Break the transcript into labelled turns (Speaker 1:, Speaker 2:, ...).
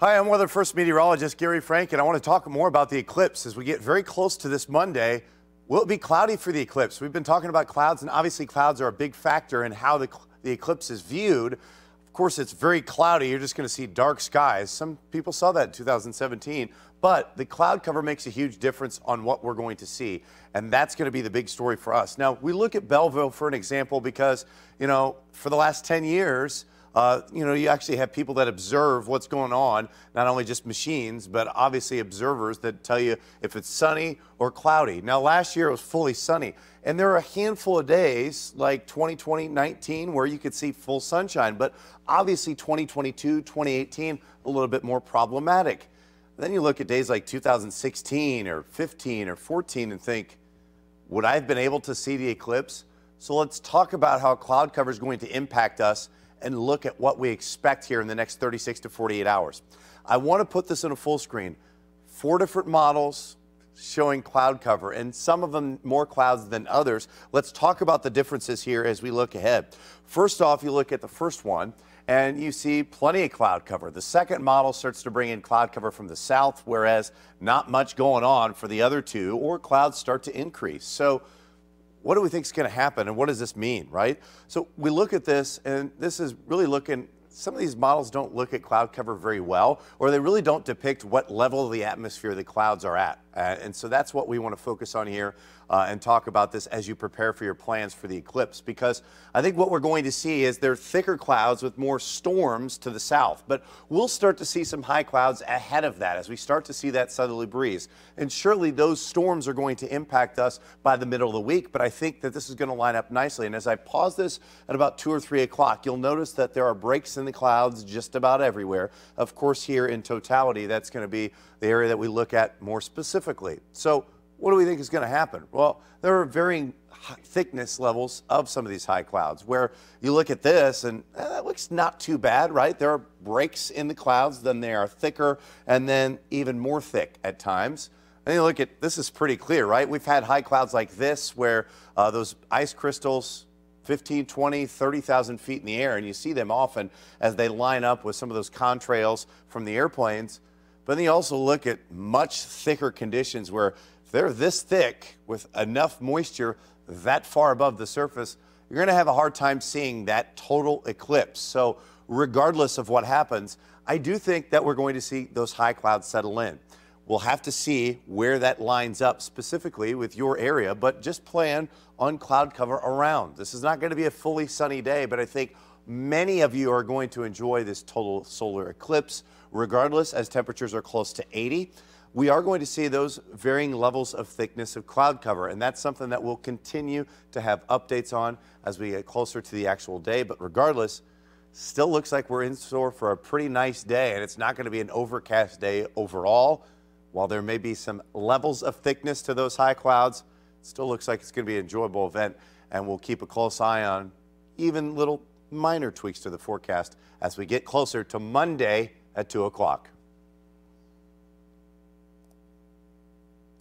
Speaker 1: Hi, I'm Weather First meteorologist Gary Frank, and I want to talk more about the eclipse as we get very close to this Monday. Will it be cloudy for the eclipse? We've been talking about clouds, and obviously clouds are a big factor in how the, the eclipse is viewed. Of course, it's very cloudy. You're just going to see dark skies. Some people saw that in 2017, but the cloud cover makes a huge difference on what we're going to see, and that's going to be the big story for us. Now, we look at Belleville for an example because, you know, for the last 10 years, uh, you know, you actually have people that observe what's going on, not only just machines, but obviously observers that tell you if it's sunny or cloudy. Now, last year it was fully sunny, and there are a handful of days like 2020, 19 where you could see full sunshine, but obviously 2022, 2018, a little bit more problematic. Then you look at days like 2016 or 15 or 14 and think, would I have been able to see the eclipse? So let's talk about how cloud cover is going to impact us and look at what we expect here in the next 36 to 48 hours. I want to put this in a full screen. Four different models showing cloud cover, and some of them more clouds than others. Let's talk about the differences here as we look ahead. First off, you look at the first one, and you see plenty of cloud cover. The second model starts to bring in cloud cover from the south, whereas not much going on for the other two, or clouds start to increase. So what do we think is going to happen and what does this mean, right? So we look at this and this is really looking, some of these models don't look at cloud cover very well, or they really don't depict what level of the atmosphere the clouds are at. Uh, and so that's what we want to focus on here uh, and talk about this as you prepare for your plans for the eclipse. Because I think what we're going to see is there are thicker clouds with more storms to the south. But we'll start to see some high clouds ahead of that as we start to see that southerly breeze. And surely those storms are going to impact us by the middle of the week. But I think that this is going to line up nicely. And as I pause this at about 2 or 3 o'clock, you'll notice that there are breaks in the clouds just about everywhere. Of course, here in totality, that's going to be the area that we look at more specifically. So what do we think is going to happen? Well, there are varying thickness levels of some of these high clouds where you look at this and eh, that looks not too bad, right? There are breaks in the clouds, then they are thicker and then even more thick at times. And you look at this is pretty clear, right? We've had high clouds like this where uh, those ice crystals 15, 20, 30,000 feet in the air, and you see them often as they line up with some of those contrails from the airplanes. But then you also look at much thicker conditions where if they're this thick with enough moisture that far above the surface, you're going to have a hard time seeing that total eclipse. So regardless of what happens, I do think that we're going to see those high clouds settle in. We'll have to see where that lines up specifically with your area, but just plan on cloud cover around. This is not going to be a fully sunny day, but I think many of you are going to enjoy this total solar eclipse regardless as temperatures are close to 80 we are going to see those varying levels of thickness of cloud cover, and that's something that we'll continue to have updates on as we get closer to the actual day. But regardless, still looks like we're in store for a pretty nice day, and it's not going to be an overcast day overall. While there may be some levels of thickness to those high clouds, it still looks like it's going to be an enjoyable event, and we'll keep a close eye on even little minor tweaks to the forecast as we get closer to Monday at 2 o'clock.